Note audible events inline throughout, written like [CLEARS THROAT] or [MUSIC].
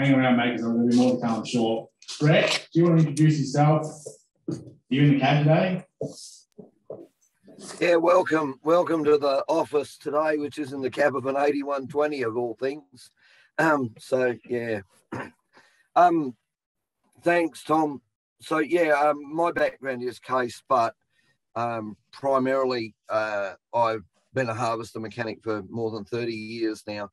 hang around, mate, because I'm going to be more to come short. Brett, do you want to introduce yourself? You in the cab today? Yeah, welcome, welcome to the office today, which is in the cab of an 8120 of all things. Um, so yeah. [CLEARS THROAT] Um, thanks, Tom. So yeah, um, my background is case, but um, primarily uh, I've been a harvester mechanic for more than 30 years now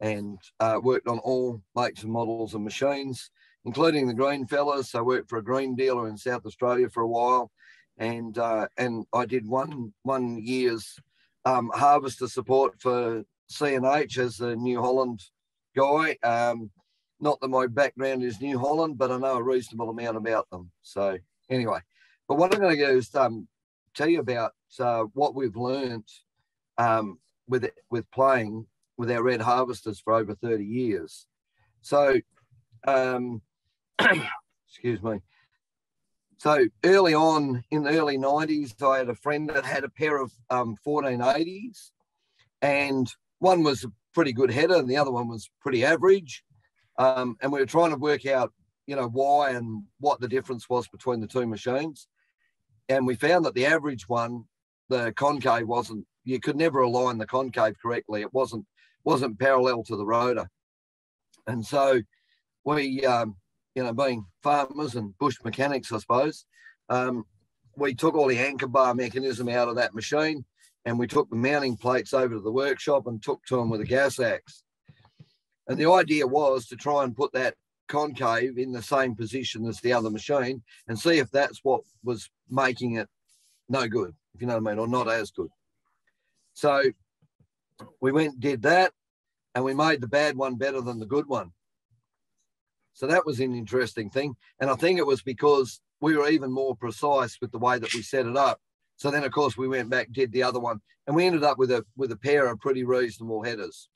and uh, worked on all makes and models and machines, including the green fellas. I worked for a green dealer in South Australia for a while and uh, and I did one one year's um, harvester support for CNH as a New Holland guy. Um, not that my background is New Holland, but I know a reasonable amount about them. So anyway, but what I'm going to do is um, tell you about uh, what we've learned um, with with playing with our red harvesters for over 30 years. So, um, [CLEARS THROAT] excuse me. So early on in the early 90s, I had a friend that had a pair of um, 1480s, and one was a pretty good header, and the other one was pretty average. Um, and we were trying to work out, you know, why and what the difference was between the two machines. And we found that the average one, the concave wasn't. You could never align the concave correctly. It wasn't wasn't parallel to the rotor. And so we, um, you know, being farmers and bush mechanics, I suppose, um, we took all the anchor bar mechanism out of that machine and we took the mounting plates over to the workshop and took to them with a gas axe. And the idea was to try and put that concave in the same position as the other machine and see if that's what was making it no good, if you know what I mean, or not as good. So we went did that and we made the bad one better than the good one. So that was an interesting thing. And I think it was because we were even more precise with the way that we set it up. So then of course we went back, did the other one, and we ended up with a with a pair of pretty reasonable headers.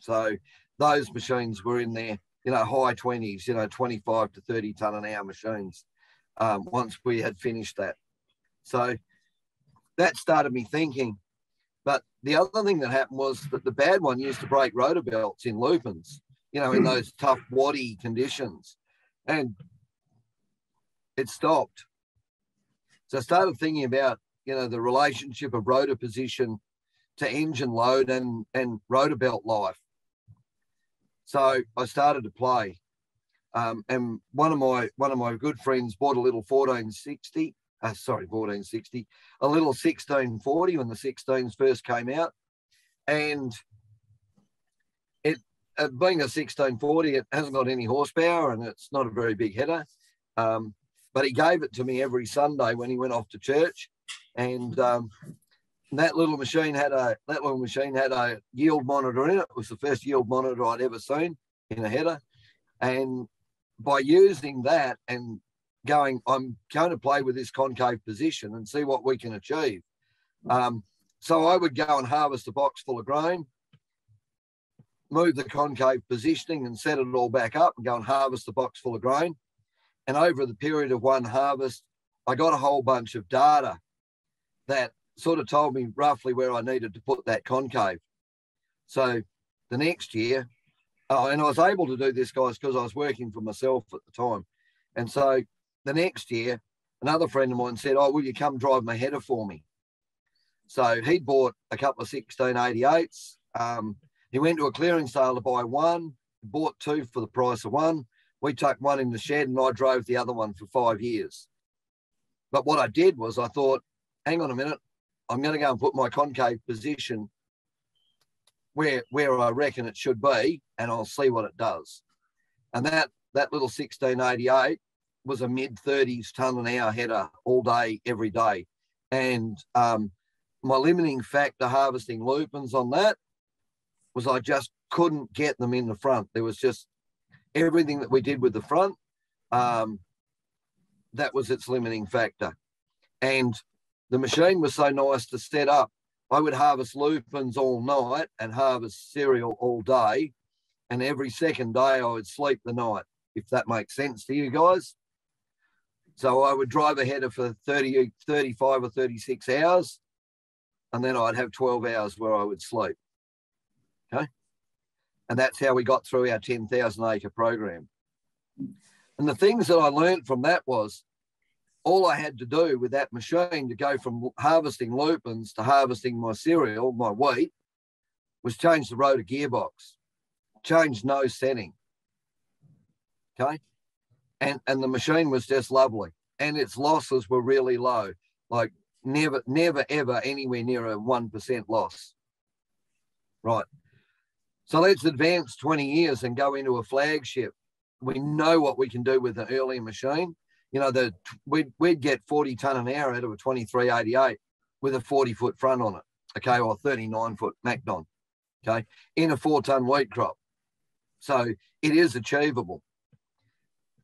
So those machines were in there, you know, high 20s, you know, 25 to 30 ton an hour machines um, once we had finished that. So that started me thinking, but the other thing that happened was that the bad one used to break rotor belts in lupins, you know, in those tough waddy conditions. And it stopped. So I started thinking about, you know, the relationship of rotor position to engine load and, and rotor belt life. So I started to play. Um, and one of my one of my good friends bought a little 1460 uh, sorry, 1460, a little 1640 when the 16s first came out. And it, uh, being a 1640, it hasn't got any horsepower and it's not a very big header. Um, but he gave it to me every Sunday when he went off to church. And um, that little machine had a that little machine had a yield monitor in it. It was the first yield monitor I'd ever seen in a header. And by using that and going, I'm going to play with this concave position and see what we can achieve. Um, so I would go and harvest a box full of grain, move the concave positioning and set it all back up and go and harvest the box full of grain. And over the period of one harvest, I got a whole bunch of data that sort of told me roughly where I needed to put that concave. So the next year, oh, and I was able to do this, guys, because I was working for myself at the time. And so the next year, another friend of mine said, Oh, will you come drive my header for me? So he bought a couple of 1688s. Um, he went to a clearing sale to buy one, bought two for the price of one. We took one in the shed and I drove the other one for five years. But what I did was I thought, hang on a minute, I'm going to go and put my concave position where where I reckon it should be, and I'll see what it does. And that that little 1688 was a mid 30s ton an hour header all day, every day. And um, my limiting factor harvesting lupins on that was I just couldn't get them in the front. There was just everything that we did with the front, um, that was its limiting factor. And the machine was so nice to set up. I would harvest lupins all night and harvest cereal all day. And every second day I would sleep the night, if that makes sense to you guys. So I would drive a header for 30, 35 or 36 hours, and then I'd have 12 hours where I would sleep. Okay. And that's how we got through our 10,000 acre program. And the things that I learned from that was all I had to do with that machine to go from harvesting lupins to harvesting my cereal, my wheat, was change the rotor gearbox, change no setting. Okay. And and the machine was just lovely. And its losses were really low. Like never, never, ever anywhere near a 1% loss. Right. So let's advance 20 years and go into a flagship. We know what we can do with an early machine. You know, the we'd, we'd get 40 ton an hour out of a 2388 with a 40 foot front on it, okay, or 39 foot MacDon, okay, in a four ton wheat crop. So it is achievable.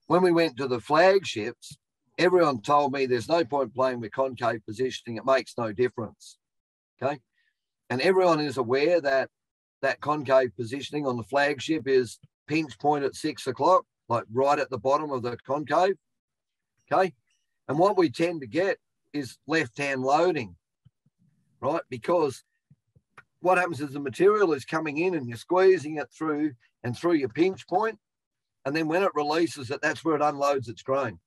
When we went to the flagships, everyone told me there's no point playing with concave positioning. It makes no difference. Okay. And everyone is aware that that concave positioning on the flagship is pinch point at six o'clock, like right at the bottom of the concave. Okay. And what we tend to get is left hand loading, right? Because what happens is the material is coming in and you're squeezing it through and through your pinch point, And then when it releases it, that's where it unloads its grain.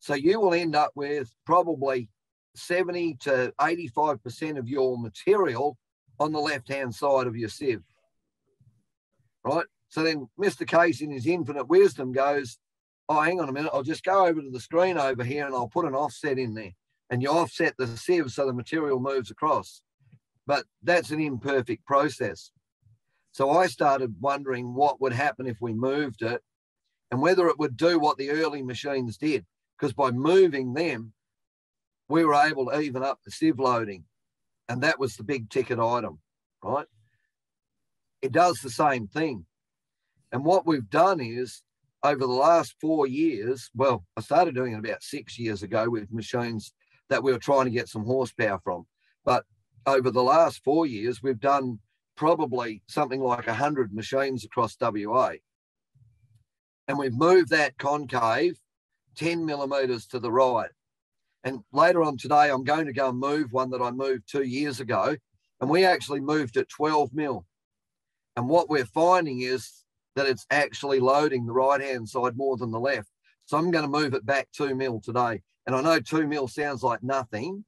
So you will end up with probably 70 to 85% of your material on the left hand side of your sieve. Right? So then Mr. Case, in his infinite wisdom, goes, Oh, hang on a minute, I'll just go over to the screen over here and I'll put an offset in there. And you offset the sieve so the material moves across. But that's an imperfect process. So I started wondering what would happen if we moved it and whether it would do what the early machines did because by moving them, we were able to even up the sieve loading. And that was the big ticket item, right? It does the same thing. And what we've done is over the last four years, well, I started doing it about six years ago with machines that we were trying to get some horsepower from. But over the last four years, we've done probably something like 100 machines across WA. And we've moved that concave 10 millimeters to the right. And later on today, I'm going to go and move one that I moved two years ago. And we actually moved at 12 mil. And what we're finding is that it's actually loading the right hand side more than the left. So I'm going to move it back two mil today. And I know two mil sounds like nothing,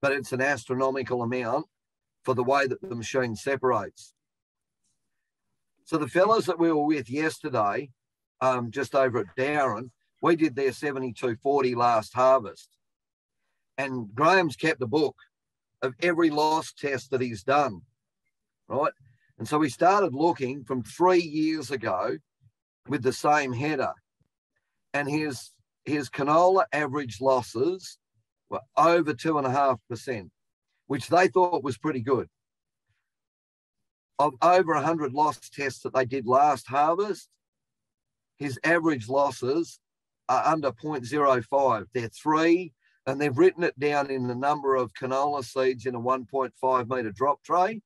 but it's an astronomical amount for the way that the machine separates. So the fellows that we were with yesterday, um, just over at Darren, we did their 7240 last harvest. And Graham's kept a book of every loss test that he's done, right? And so we started looking from three years ago with the same header. And his, his canola average losses were over two and a half percent, which they thought was pretty good. Of over 100 loss tests that they did last harvest, his average losses are under 0.05. They're three, and they've written it down in the number of canola seeds in a 1.5 metre drop tray.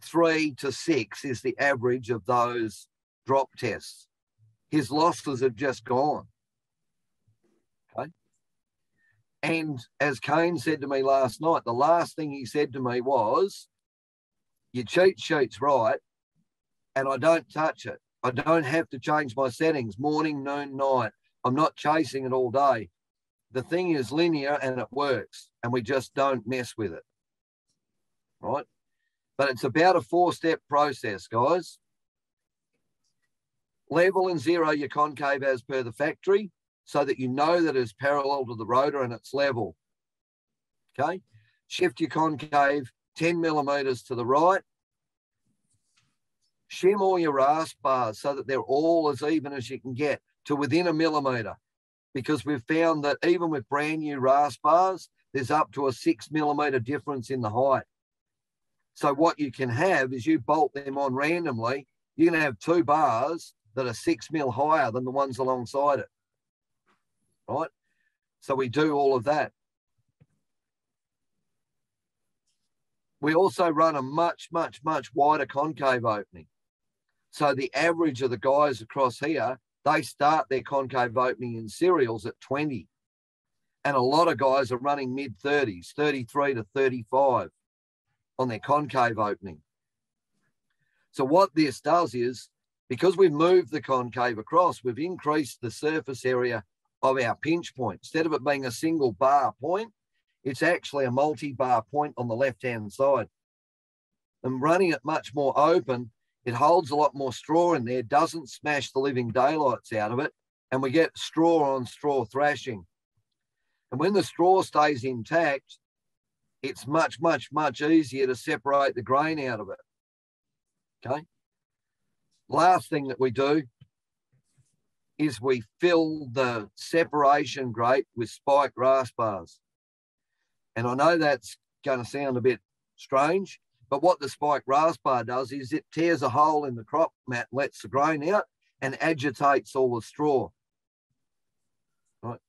Three to six is the average of those drop tests. His losses have just gone. Okay. And as Kane said to me last night, the last thing he said to me was, Your cheat sheet's right, and I don't touch it. I don't have to change my settings morning, noon, night. I'm not chasing it all day. The thing is linear and it works, and we just don't mess with it. Right? But it's about a four step process, guys. Level and zero your concave as per the factory so that you know that it's parallel to the rotor and it's level. Okay. Shift your concave 10 millimeters to the right. Shim all your rasp bars so that they're all as even as you can get to within a millimeter because we've found that even with brand new rasp bars, there's up to a six millimeter difference in the height. So what you can have is you bolt them on randomly. You can have two bars that are six mil higher than the ones alongside it. Right? So we do all of that. We also run a much, much, much wider concave opening. So the average of the guys across here they start their concave opening in cereals at 20. And a lot of guys are running mid 30s, 33 to 35 on their concave opening. So what this does is, because we've moved the concave across, we've increased the surface area of our pinch point. Instead of it being a single bar point, it's actually a multi-bar point on the left-hand side. And running it much more open, it holds a lot more straw in there, doesn't smash the living daylights out of it, and we get straw on straw thrashing. And when the straw stays intact, it's much, much, much easier to separate the grain out of it. Okay. Last thing that we do is we fill the separation grate with spike rasp bars. And I know that's going to sound a bit strange, but what the spike rasp bar does is it tears a hole in the crop mat, lets the grain out, and agitates all the straw. Right.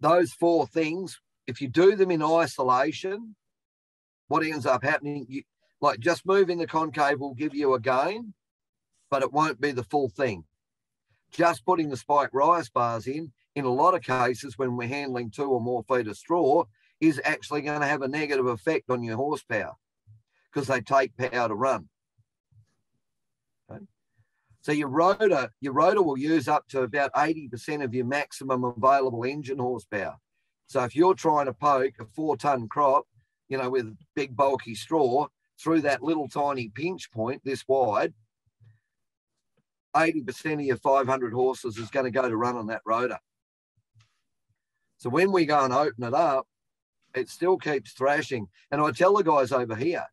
Those four things, if you do them in isolation, what ends up happening, you, like just moving the concave will give you a gain, but it won't be the full thing. Just putting the spike rasp bars in, in a lot of cases when we're handling two or more feet of straw, is actually going to have a negative effect on your horsepower because they take power to run. So your rotor, your rotor will use up to about 80% of your maximum available engine horsepower. So if you're trying to poke a four ton crop, you know, with big bulky straw through that little tiny pinch point this wide, 80% of your 500 horses is going to go to run on that rotor. So when we go and open it up, it still keeps thrashing. And I tell the guys over here,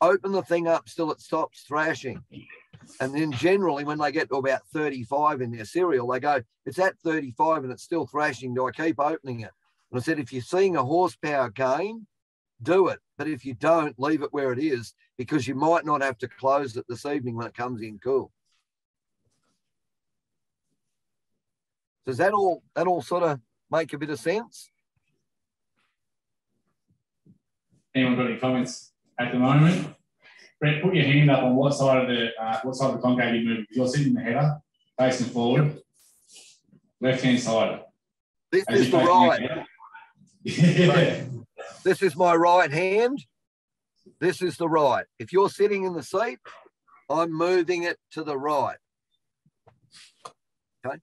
open the thing up till it stops thrashing. And then generally, when they get to about 35 in their cereal, they go, it's at 35 and it's still thrashing. Do I keep opening it? And I said, if you're seeing a horsepower gain, do it. But if you don't, leave it where it is because you might not have to close it this evening when it comes in cool. Does that all that all sort of make a bit of sense? Anyone got any comments at the moment? Brett, put your hand up on what side of the uh, what side of the concave you move. You're sitting in the header, facing forward, left hand side. This is the [LAUGHS] right. Yeah. This is my right hand. This is the right. If you're sitting in the seat, I'm moving it to the right. Okay.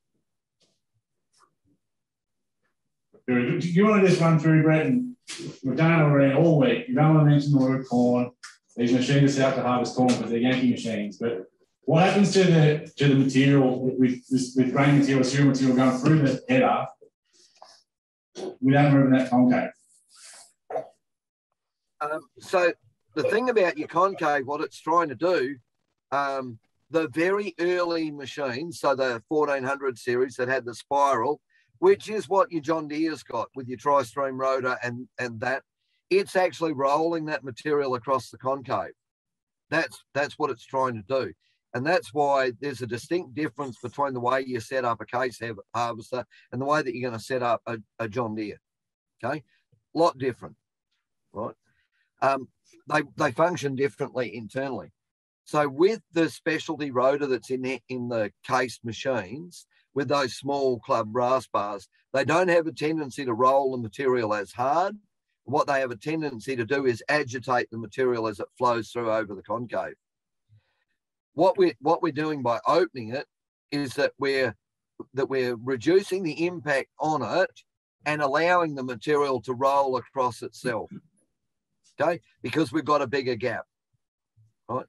Very good. Do you want to just run through, Brett? And we've done it already all week. You don't want to mention the word corn. These set up to harvest corn because they're Yankee machines. But what happens to the to the material with with, with grain material, cereal material going through the header without moving that concave? Um, so the thing about your concave, what it's trying to do, um, the very early machines, so the 1400 series that had the spiral, which is what your John Deere's got with your tri-stream rotor and, and that, it's actually rolling that material across the concave. That's, that's what it's trying to do. And that's why there's a distinct difference between the way you set up a case harvester and the way that you're going to set up a, a John Deere. Okay. A lot different, right? Um, they, they function differently internally. So with the specialty rotor that's in the, in the case machines, with those small club rasp bars, they don't have a tendency to roll the material as hard. What they have a tendency to do is agitate the material as it flows through over the concave. What we're what we're doing by opening it is that we're that we're reducing the impact on it and allowing the material to roll across itself. Okay, because we've got a bigger gap. Right.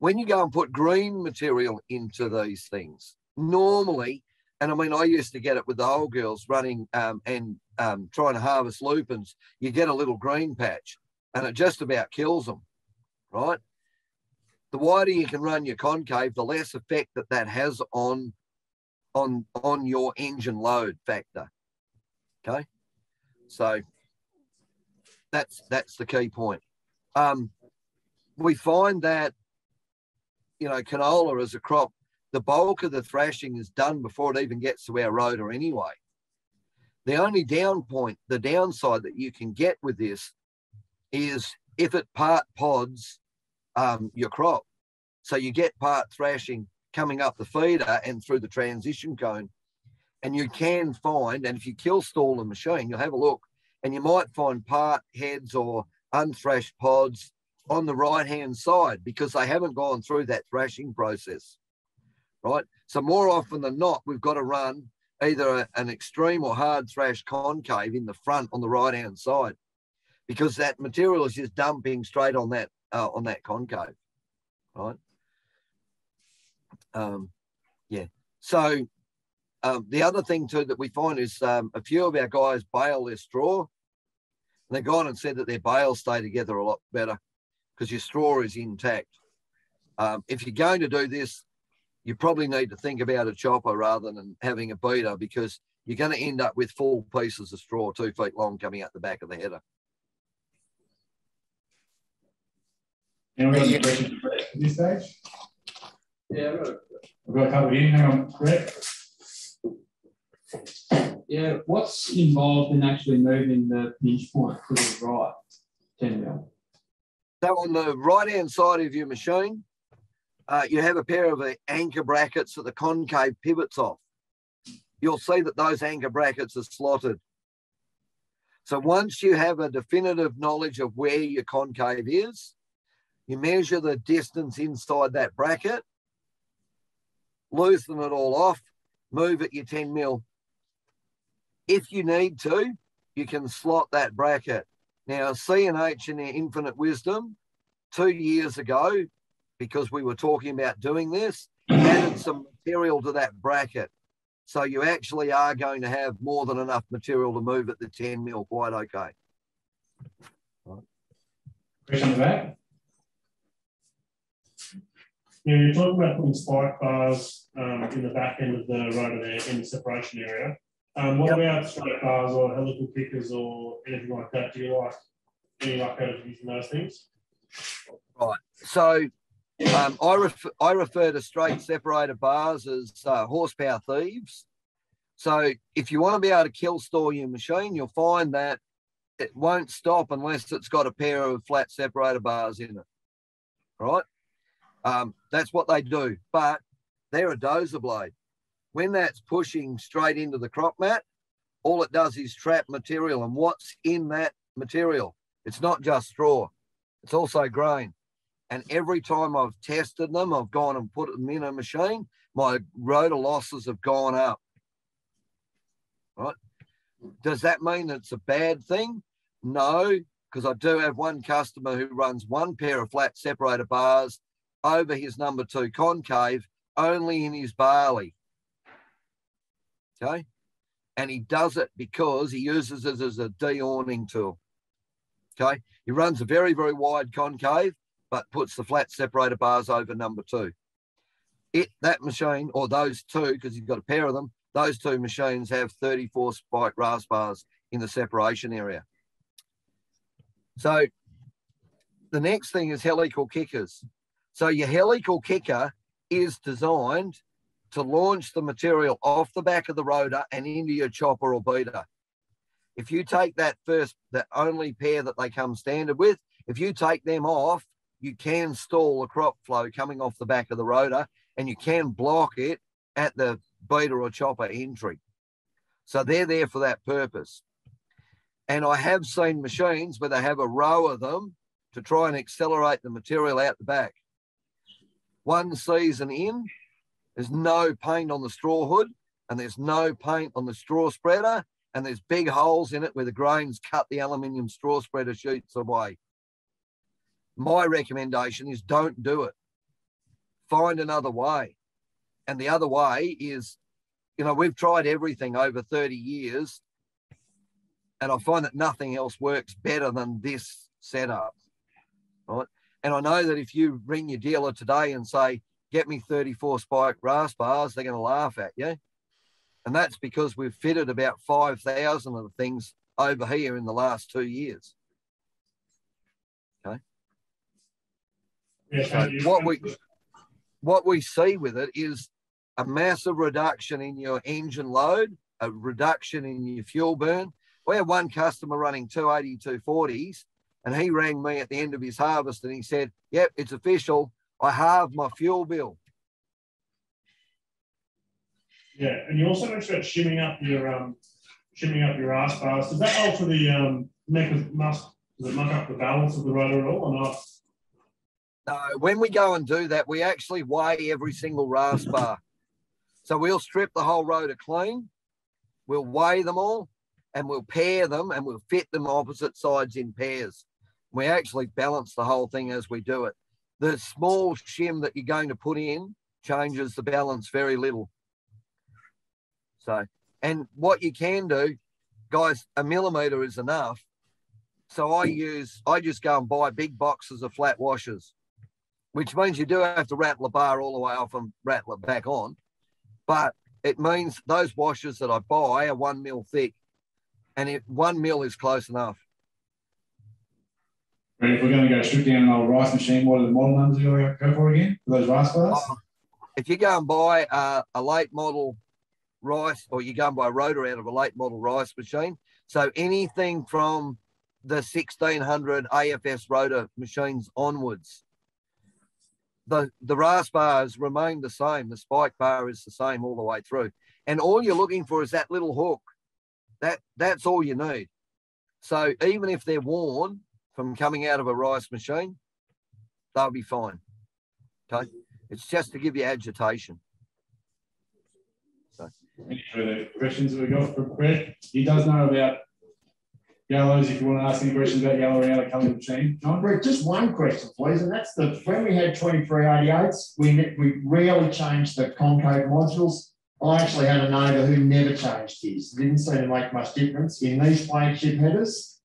When you go and put green material into these things, normally, and I mean, I used to get it with the old girls running um, and um, trying to harvest lupins. You get a little green patch, and it just about kills them, right? The wider you can run your concave, the less effect that that has on on on your engine load factor. Okay, so that's that's the key point. Um, we find that you know canola as a crop the bulk of the thrashing is done before it even gets to our rotor anyway. The only down point, the downside that you can get with this is if it part pods um, your crop. So you get part thrashing coming up the feeder and through the transition cone. And you can find, and if you kill stall the machine, you'll have a look and you might find part heads or unthrashed pods on the right hand side because they haven't gone through that thrashing process, right? So more often than not, we've got to run either a, an extreme or hard thrash concave in the front on the right hand side because that material is just dumping straight on that uh, on that concave, right? Um, yeah. So um, the other thing too that we find is um, a few of our guys bale their straw. And they've gone and said that their bales stay together a lot better because your straw is intact. Um, if you're going to do this, you probably need to think about a chopper rather than having a beater because you're going to end up with full pieces of straw two feet long coming out the back of the header. Anyone got any questions at this stage? Yeah, We've got a couple in. Hang on, Brett. yeah. What's involved in actually moving the pinch point to the right, 10 mil? So on the right hand side of your machine, uh, you have a pair of uh, anchor brackets that the concave pivots off. You'll see that those anchor brackets are slotted. So once you have a definitive knowledge of where your concave is, you measure the distance inside that bracket, loosen it all off, move it your 10 mil. If you need to, you can slot that bracket. Now, CNH in their infinite wisdom, two years ago, because we were talking about doing this, added some material to that bracket. So you actually are going to have more than enough material to move at the 10 mil quite okay. Question on the back? Yeah, you're talking about putting spike bars um, in the back end of the rotor there in the separation area. Um, what Yep. about straight bars or helical kickers or anything like that? Do you like any like out of using those things? Right. So um, I, I refer to straight separator bars as uh, horsepower thieves. So if you want to be able to kill stall your machine, you'll find that it won't stop unless it's got a pair of flat separator bars in it. Right? Um, that's what they do. But they're a dozer blade. When that's pushing straight into the crop mat, all it does is trap material. And what's in that material? It's not just straw, it's also grain. And every time I've tested them, I've gone and put them in a machine, my rotor losses have gone up. Right? Does that mean it's a bad thing? No, because I do have one customer who runs one pair of flat separator bars over his number two concave only in his barley. Okay. And he does it because he uses it as a de-awning tool. Okay. He runs a very, very wide concave, but puts the flat separator bars over number two. It that machine or those two, because you've got a pair of them, those two machines have 34 spike rasp bars in the separation area. So the next thing is helical kickers. So your helical kicker is designed to launch the material off the back of the rotor and into your chopper or beater. If you take that first, the only pair that they come standard with, if you take them off, you can stall the crop flow coming off the back of the rotor and you can block it at the beater or chopper entry. So they're there for that purpose. And I have seen machines where they have a row of them to try and accelerate the material out the back. One season in, there's no paint on the straw hood and there's no paint on the straw spreader and there's big holes in it where the grains cut the aluminium straw spreader sheets away. My recommendation is don't do it. Find another way. And the other way is, you know, we've tried everything over 30 years and I find that nothing else works better than this setup. Right. And I know that if you ring your dealer today and say, get me 34 spike rasp bars, they're going to laugh at you. And that's because we've fitted about 5,000 of the things over here in the last two years. Okay. Yeah, So thank you. What we what we see with it is a massive reduction in your engine load, a reduction in your fuel burn. We had one customer running 280, 240s, and he rang me at the end of his harvest and he said, Yep, it's official. I halved my fuel bill. Yeah, and you also mentioned about shimming up your um, shimming up your rasp bars. Does that alter the um, make of does it muck up the balance of the rotor at all or not? No, when we go and do that, we actually weigh every single rasp bar. So we'll strip the whole rotor clean, we'll weigh them all, and we'll pair them and we'll fit them opposite sides in pairs. We actually balance the whole thing as we do it. The small shim that you're going to put in changes the balance very little. So, and what you can do, guys, a millimeter is enough. So I use, I just go and buy big boxes of flat washers, which means you do have to rattle the bar all the way off and rattle it back on. But it means those washers that I buy are one mil thick, and it, one mil is close enough. And if we're going to go strip down an old rice machine, what are the model numbers you're going to go for again for those rice bars? Oh, uh, if you go and buy a, a late model rice, or you go and buy a rotor out of a late model rice machine, so anything from the 1600 AFS rotor machines onwards, the, the rasp bars remain the same. The spike bar is the same all the way through. And all you're looking for is that little hook. That That's all you need. So even if they're worn from coming out of a rice machine, they'll be fine. Okay. It's just to give you agitation. So. Any further questions we got for Brett? He does know about Yellows, if you want to ask any questions about yellow around a coloured machine, John? Brett, just one question, please, and that's the when we had 2388s, we we rarely changed the concave modules. I actually had a neighbour who never changed his. Didn't seem to make much difference. In these flagship headers,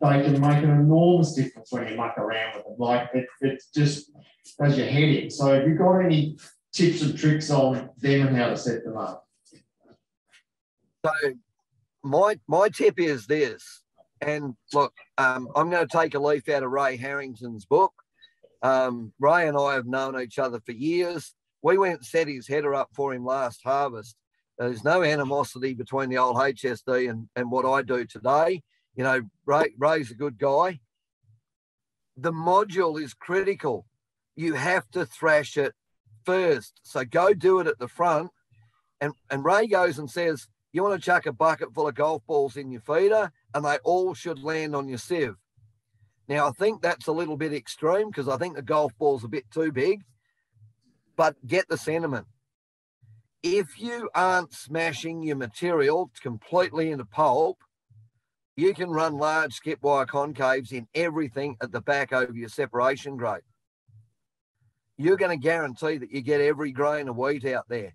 they can make an enormous difference when you muck around with them. Like it, it just does your head in. So have you've got any tips and tricks on them and how to set them up? So my my tip is this and look, um, I'm going to take a leaf out of Ray Harrington's book. Um, Ray and I have known each other for years. We went and set his header up for him last harvest. There's no animosity between the old HSD and, and what I do today. You know, Ray, Ray's a good guy. The module is critical. You have to thrash it first. So go do it at the front. And, and Ray goes and says, You want to chuck a bucket full of golf balls in your feeder? And they all should land on your sieve. Now, I think that's a little bit extreme because I think the golf ball's a bit too big, but get the sentiment. If you aren't smashing your material completely into pulp, you can run large skip wire concaves in everything at the back over your separation grate. You're going to guarantee that you get every grain of wheat out there.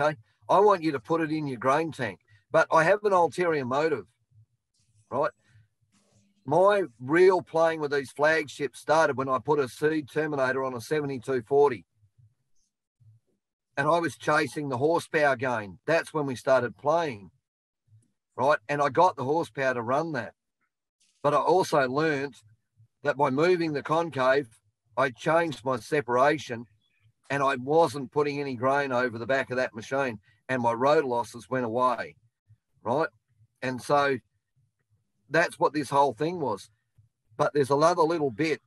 Okay. I want you to put it in your grain tank, but I have an ulterior motive right? My real playing with these flagships started when I put a seed terminator on a 7240. And I was chasing the horsepower gain. That's when we started playing, right? And I got the horsepower to run that. But I also learned that by moving the concave, I changed my separation and I wasn't putting any grain over the back of that machine and my road losses went away, right? And so that's what this whole thing was. But there's another little bit.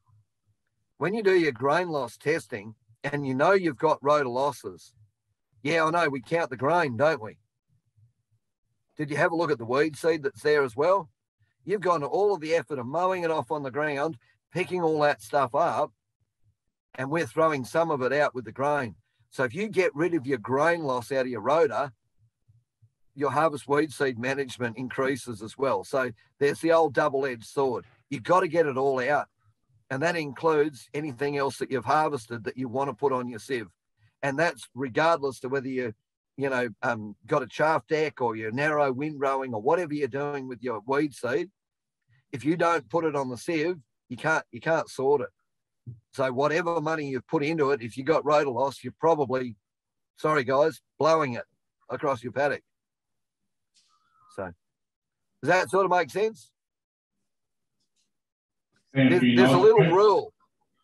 When you do your grain loss testing and you know you've got rotor losses, yeah, I know we count the grain, don't we? Did you have a look at the weed seed that's there as well? You've gone to all of the effort of mowing it off on the ground, picking all that stuff up, and we're throwing some of it out with the grain. So if you get rid of your grain loss out of your rotor, your harvest weed seed management increases as well. So there's the old double edged sword. You've got to get it all out. And that includes anything else that you've harvested that you want to put on your sieve. And that's regardless to whether you, you know, um, got a chaff deck or you're narrow windrowing or whatever you're doing with your weed seed. If you don't put it on the sieve, you can't you can't sort it. So whatever money you've put into it, if you got rotor loss, you're probably, sorry guys, blowing it across your paddock. So does that sort of make sense? There's, there's a little rule.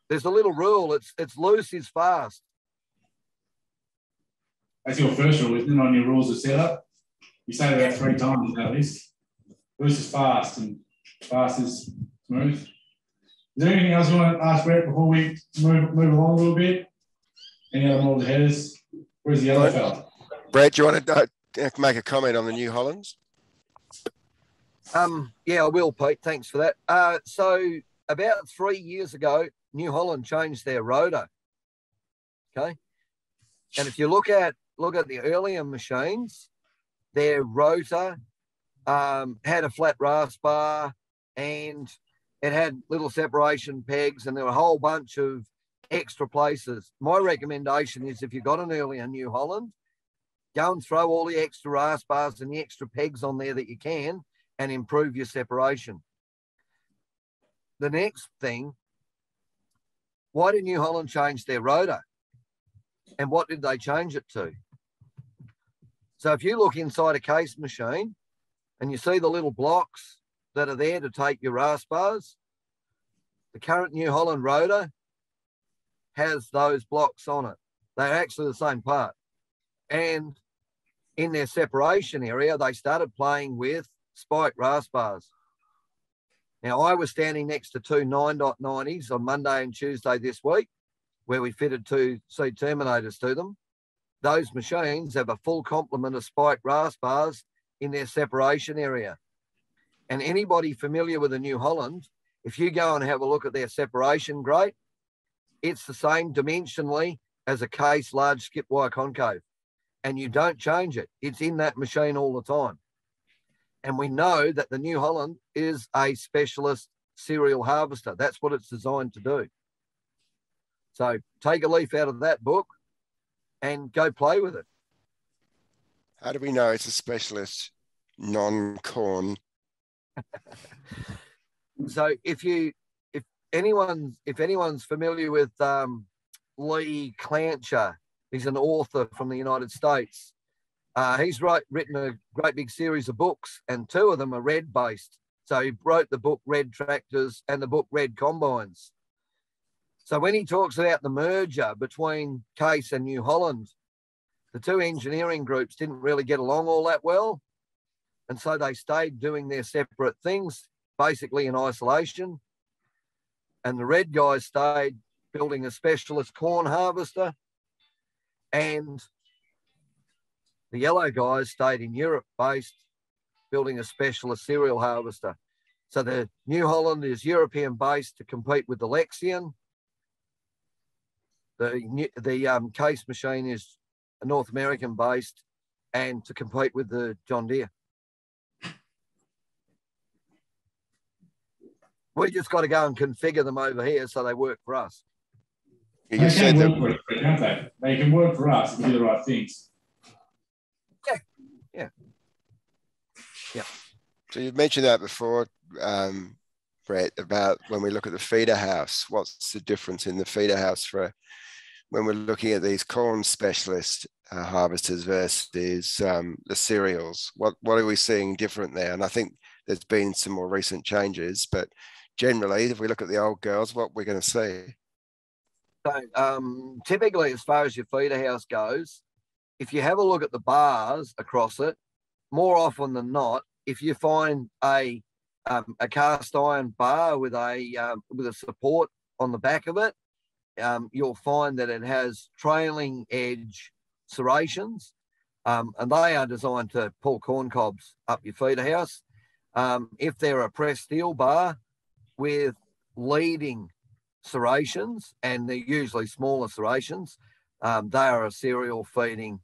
There's a little rule. It's it's loose is fast. That's your first rule, isn't it? On your rules of setup, you say that three times at least. Loose is fast and fast is smooth. Is there anything else you want to ask Brett before we move move along a little bit? Any other model headers? Where's the yellow fella? Brett, do you want to uh, make a comment on the New Hollands? Um, yeah, I will, Pete. Thanks for that. Uh, so about three years ago, New Holland changed their rotor. Okay. And if you look at look at the earlier machines, their rotor um, had a flat rasp bar and it had little separation pegs and there were a whole bunch of extra places. My recommendation is if you've got an earlier New Holland, go and throw all the extra rasp bars and the extra pegs on there that you can and improve your separation. The next thing, why did New Holland change their rotor? And what did they change it to? So if you look inside a case machine and you see the little blocks that are there to take your rasp bars, the current New Holland rotor has those blocks on it. They're actually the same part. And in their separation area, they started playing with spike rasp bars. Now, I was standing next to two 9.90s on Monday and Tuesday this week, where we fitted two seed terminators to them. Those machines have a full complement of spike rasp bars in their separation area. And anybody familiar with the New Holland, if you go and have a look at their separation grate, it's the same dimensionally as a case large skip wire concave. And you don't change it. It's in that machine all the time. And we know that the New Holland is a specialist cereal harvester. That's what it's designed to do. So take a leaf out of that book and go play with it. How do we know it's a specialist non-corn? [LAUGHS] so if you if anyone if anyone's familiar with um, Lee Klancher, he's an author from the United States. Uh, he's written a great big series of books, and two of them are red based. So he wrote the book Red Tractors and the book Red Combines. So when he talks about the merger between Case and New Holland, the two engineering groups didn't really get along all that well. And so they stayed doing their separate things, basically in isolation. And the red guys stayed building a specialist corn harvester. And the yellow guys stayed in Europe based, building a specialist cereal harvester. So the New Holland is European based to compete with the Lexion. The, the um, case machine is North American based and to compete with the John Deere. We just got to go and configure them over here so they work for us. They You said can that work for it, can't they? They can work for us if we do the right things. So you've mentioned that before, um, Brett, about when we look at the feeder house. What's the difference in the feeder house for when we're looking at these corn specialist uh, harvesters versus um, the cereals? What what are we seeing different there? And I think there's been some more recent changes, but generally, if we look at the old girls, what we're going to see. So um, typically, as far as your feeder house goes, if you have a look at the bars across it, more often than not, if you find a um, a cast iron bar with a um, with a support on the back of it, um, you'll find that it has trailing edge serrations, um, and they are designed to pull corn cobs up your feeder house. Um, if they're a pressed steel bar with leading serrations, and they're usually smaller serrations, um, they are a cereal feeding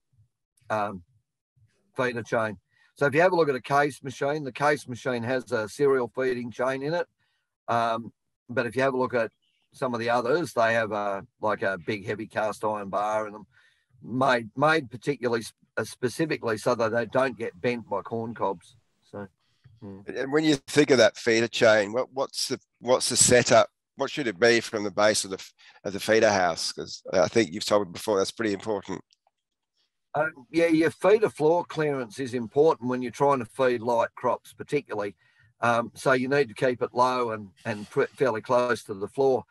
feeder chain. So if you have a look at a case machine, the case machine has a cereal feeding chain in it. Um, but if you have a look at some of the others, they have a like a big heavy cast iron bar in them, made made particularly uh, specifically so that they don't get bent by corn cobs. So And when you think of that feeder chain, what, what's the what's the setup? What should it be from the base of the of the feeder house? Because I think you've told me before that's pretty important. Uh, yeah, your feeder floor clearance is important when you're trying to feed light crops, particularly. Um, so you need to keep it low and and fairly close to the floor.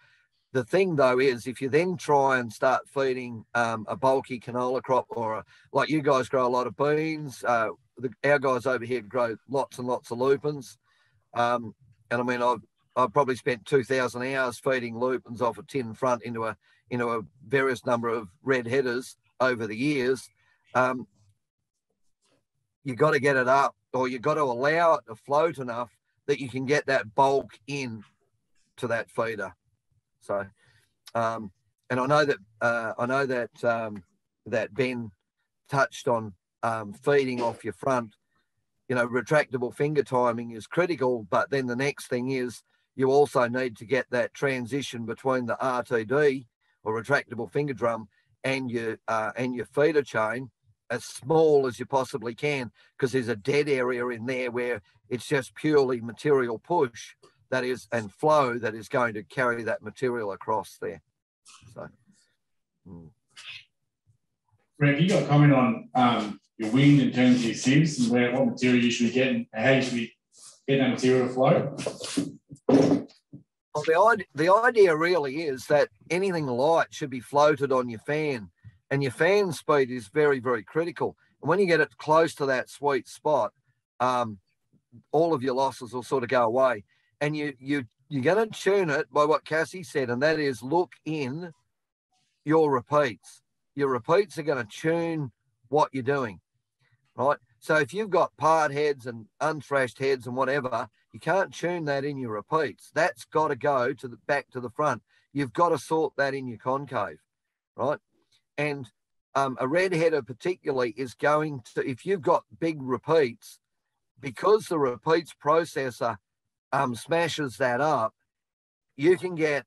The thing though is, if you then try and start feeding um, a bulky canola crop, or a, like you guys grow a lot of beans, uh, the, our guys over here grow lots and lots of lupins. Um, and I mean, I've I've probably spent two thousand hours feeding lupins off a tin front into a into a various number of red headers over the years um, you got to get it up or you got to allow it to float enough that you can get that bulk in to that feeder. So, um, and I know that uh, I know that um, that Ben touched on um, feeding off your front. You know, retractable finger timing is critical, but then the next thing is you also need to get that transition between the RTD or retractable finger drum and your uh, and your feeder chain as small as you possibly can because there's a dead area in there where it's just purely material push that is and flow that is going to carry that material across there. So. Mm. Brett, you got a comment on um, your wind in terms of your sieves and where what material you should be getting and how you should be getting that material to flow? Well, the, idea, the idea really is that anything light should be floated on your fan, and your fan speed is very, very critical. And when you get it close to that sweet spot, um, all of your losses will sort of go away. And you you you're going to tune it by what Cassie said, and that is look in your repeats. Your repeats are going to tune what you're doing, right? So if you've got part heads and unthrashed heads and whatever, you can't tune that in your repeats. That's got to go to the back to the front. You've got to sort that in your concave, right? And um, a red header particularly is going to if you've got big repeats, because the repeats processor um, smashes that up, you can get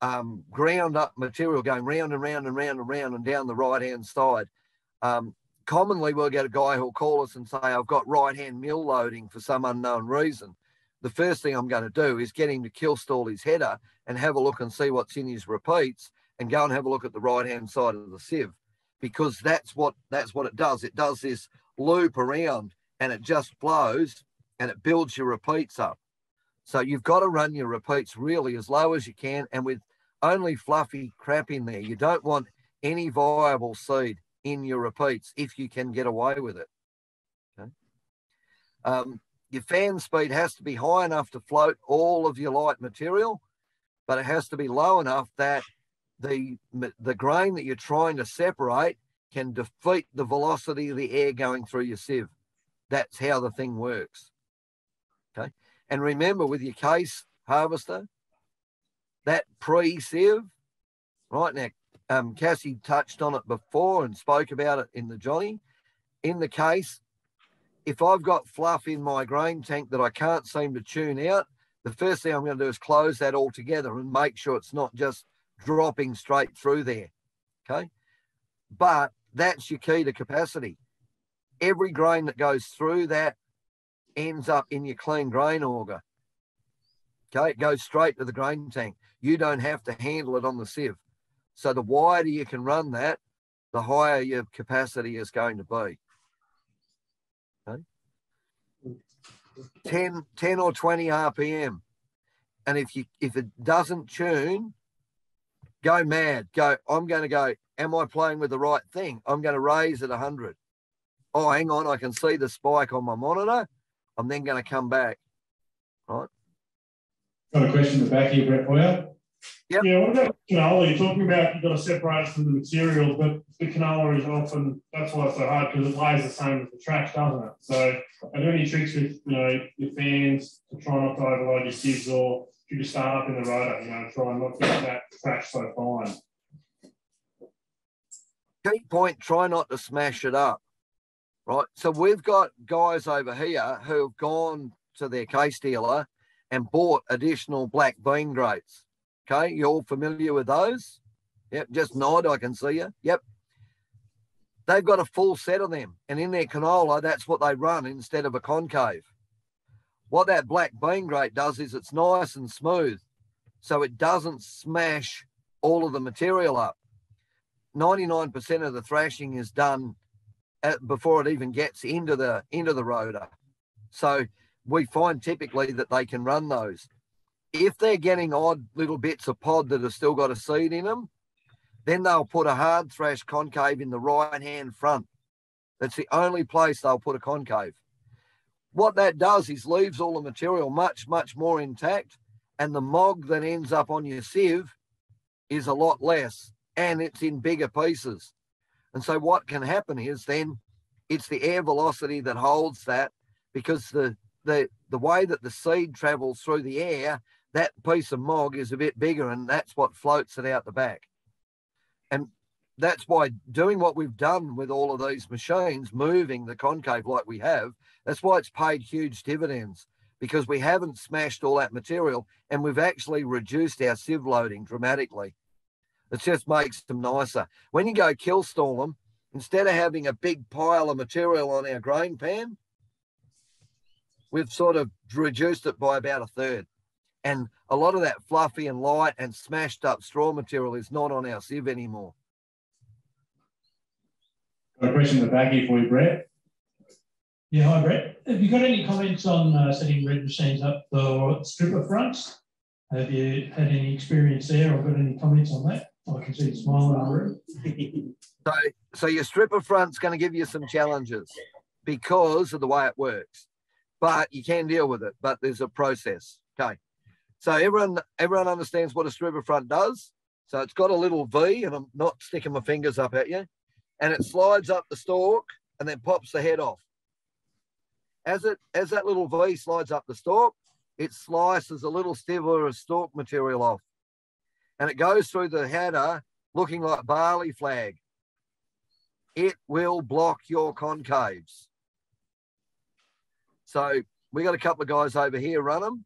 um, ground up material going round and round and round and round and down the right hand side. Um, commonly, we'll get a guy who'll call us and say, I've got right hand mill loading for some unknown reason. The first thing I'm going to do is get him to kill stall his header and have a look and see what's in his repeats and go and have a look at the right hand side of the sieve because that's what that's what it does. It does this loop around and it just flows and it builds your repeats up. So you've got to run your repeats really as low as you can and with only fluffy crap in there. You don't want any viable seed in your repeats if you can get away with it. Okay. Um, your fan speed has to be high enough to float all of your light material, but it has to be low enough that the, the grain that you're trying to separate can defeat the velocity of the air going through your sieve. That's how the thing works. Okay. And remember with your case harvester, that pre-sieve, right now, um, Cassie touched on it before and spoke about it in the Johnny. In the case, if I've got fluff in my grain tank that I can't seem to tune out, the first thing I'm going to do is close that all together and make sure it's not just dropping straight through there. Okay. But that's your key to capacity. Every grain that goes through that ends up in your clean grain auger. Okay, it goes straight to the grain tank. You don't have to handle it on the sieve. So the wider you can run that, the higher your capacity is going to be. Okay? 10, 10 or 20 RPM. And if you if it doesn't tune, go mad. Go, I'm going to go, am I playing with the right thing? I'm going to raise at 100. Oh, hang on, I can see the spike on my monitor. I'm then going to come back. Right. Got a question in the back here, Brett Boyer. Yep. Yeah, what about canola? You're talking about you've got to separate from the material, but the canola is often that's why it's so hard because it lays the same as the trash, doesn't it? So, are there any tricks with you know your fans to try not to overload your sieves, or you start up in the rotor, you know, try and not get that trash so fine? Key point: try not to smash it up. Right. So we've got guys over here who have gone to their case dealer and bought additional black bean grates. Okay, you're all familiar with those? Yep, just nod, I can see you. Yep. They've got a full set of them, and in their canola, that's what they run instead of a concave. What that black bean grate does is it's nice and smooth, so it doesn't smash all of the material up. 99% of the thrashing is done at, before it even gets into the into the rotor. So we find typically that they can run those. If they're getting odd little bits of pod that have still got a seed in them, then they'll put a hard thrash concave in the right hand front. That's the only place they'll put a concave. What that does is leaves all the material much, much more intact, and the mog that ends up on your sieve is a lot less and it's in bigger pieces. And so what can happen is then it's the air velocity that holds that because the the the way that the seed travels through the air, that piece of mog is a bit bigger and that's what floats it out the back. And that's why doing what we've done with all of these machines, moving the concave like we have, that's why it's paid huge dividends because we haven't smashed all that material and we've actually reduced our sieve loading dramatically. It just makes them nicer. When you go kill stall them, instead of having a big pile of material on our grain pan, we've sort of reduced it by about a third. And a lot of that fluffy and light and smashed up straw material is not on our sieve anymore. Got a question in the back here for you, Brett. Yeah, hi Brett. Have you got any comments on uh, setting red machines up for stripper fronts? Have you had any experience there or got any comments on that? I can see you smiling on the room. So, so your stripper front's going to give you some challenges because of the way it works, but you can deal with it. But there's a process. Okay. So everyone, everyone understands what a stripper front does. So it's got a little V, and I'm not sticking my fingers up at you, and it slides up the stalk and then pops the head off. As it as that little V slides up the stalk, it slices a little stiver of stalk material off, and it goes through the header looking like barley flag. It will block your concaves. So we got a couple of guys over here run them,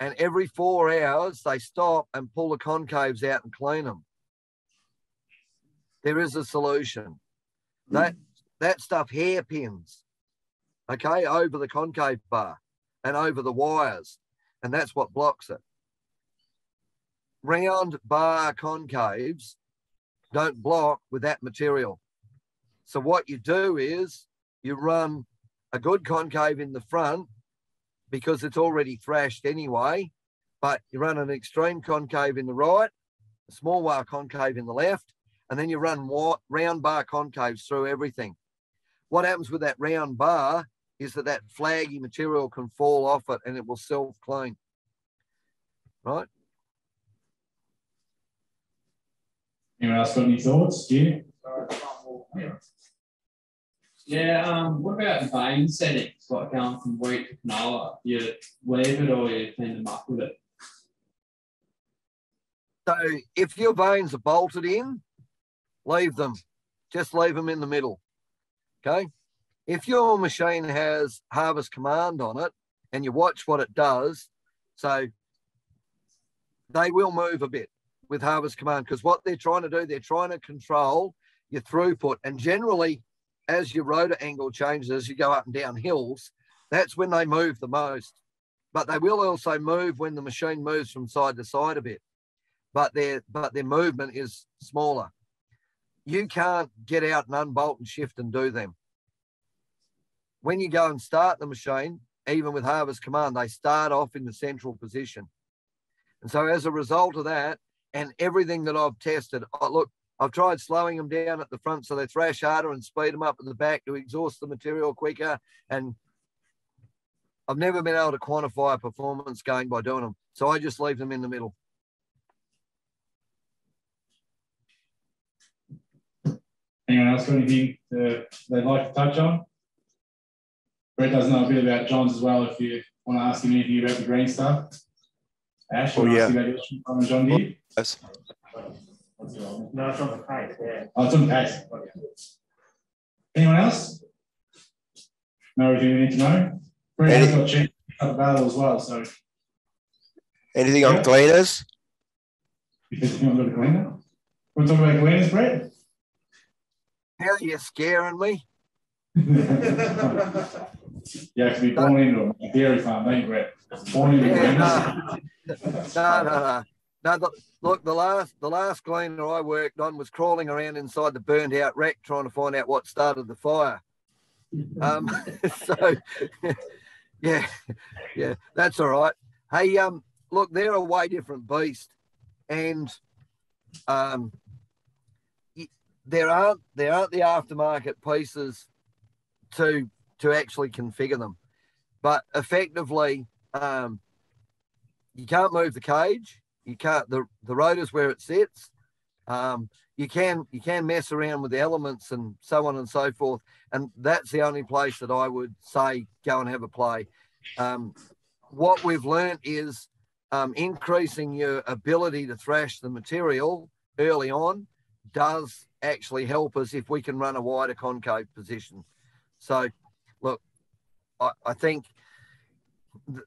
and every four hours they stop and pull the concaves out and clean them. There is a solution. That mm. that stuff hairpins, okay, over the concave bar and over the wires, and that's what blocks it. Round bar concaves don't block with that material. So what you do is you run a good concave in the front because it's already thrashed anyway, but you run an extreme concave in the right, a small bar concave in the left, and then you run round bar concaves through everything. What happens with that round bar is that that flaggy material can fall off it and it will self clean. Right? Anyone else got any thoughts? Yeah. Yeah, um, what about vane settings, like going from wheat to canola? You leave it or you clean them up with it? So if your vanes are bolted in, leave them. Just leave them in the middle. Okay. If your machine has harvest command on it and you watch what it does, so they will move a bit with harvest command because what they're trying to do, they're trying to control your throughput. And generally, as your rotor angle changes as you go up and down hills, that's when they move the most. But they will also move when the machine moves from side to side a bit. But their but their movement is smaller. You can't get out and unbolt and shift and do them. When you go and start the machine, even with harvest command, they start off in the central position. And so as a result of that, and everything that I've tested, oh, look, I've tried slowing them down at the front so they thrash harder and speed them up at the back to exhaust the material quicker. And I've never been able to quantify a performance gain by doing them. So I just leave them in the middle. Anyone else got anything they'd like to touch on? Brett does know a bit about John's as well if you want to ask him anything about the green stuff. Ash, oh, yeah. About John Deere? Yes. No, it's on the page, yeah. Oh, it's on the page. Anyone else? Know everything you need to know? Brett Any- has got cheap available as well, so Anything Yeah. on Gleaners? if you want to go to Gleaner. Want to talk about Gleaners, Brett? Hell, you're scaring me. [LAUGHS] you be born into a dairy farm, don't you? Born into Yeah, no, no, no, no. The, look, the last the last Gleaner I worked on was crawling around inside the burnt out wreck trying to find out what started the fire. Um, [LAUGHS] so, [LAUGHS] yeah, yeah, that's all right. Hey, um, look, they're a way different beast, and um, there aren't there aren't the aftermarket pieces to to actually configure them, but effectively, um, you can't move the cage. You can't the the rotor's where it sits. Um, you can you can mess around with the elements and so on and so forth, and that's the only place that I would say go and have a play. Um, what we've learnt is um, increasing your ability to thrash the material early on does actually help us if we can run a wider concave position. So, look, I, I think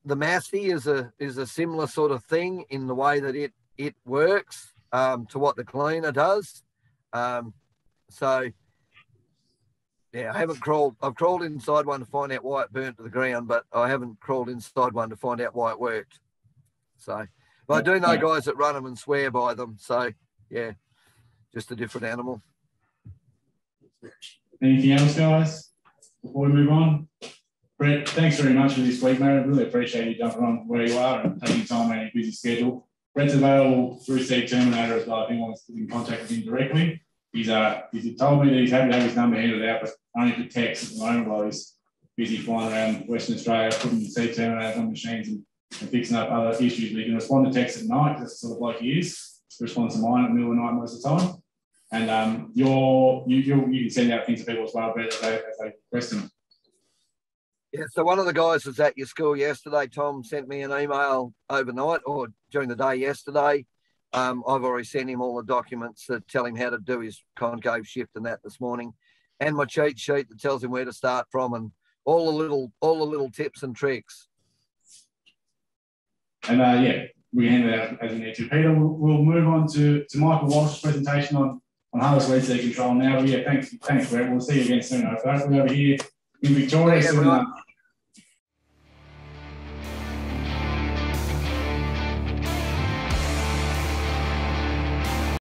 the Massey is a is a similar sort of thing in the way that it it works um, to what the Gleaner does. Um, so yeah, I haven't crawled. I've crawled inside one to find out why it burnt to the ground, but I haven't crawled inside one to find out why it worked. So, but I do know guys that run them and swear by them. So yeah, just a different animal. Anything else, guys? Before we move on, Brett, thanks very much for this week, mate. I really appreciate you jumping on where you are and taking time out of your busy schedule. Brett's available through Seed Terminator as well. If anyone wants to get in contact with him directly, he's uh he's told me that he's happy to have his number handed out, but only for text at the moment while he's busy flying around Western Australia, putting Seed Terminators on machines and, and fixing up other issues. But he can respond to text at night. The sort of like he is. He responds to mine at the middle of the night most of the time. And um, you're, you, you, you can send out things to people as well, Brett, as they, as they request them. Yeah, so one of the guys was at your school yesterday. Tom sent me an email overnight or during the day yesterday. Um, I've already sent him all the documents that tell him how to do his concave shift and that this morning, and my cheat sheet that tells him where to start from and all the little all the little tips and tricks. And uh, yeah, we hand it out as we need to. Peter, we'll, we'll move on to, to Michael Walsh's presentation on, on harvest weed seed control now. But yeah, thanks, thanks, Brett. We'll see you again soon. Hopefully over here in Victoria. Soon,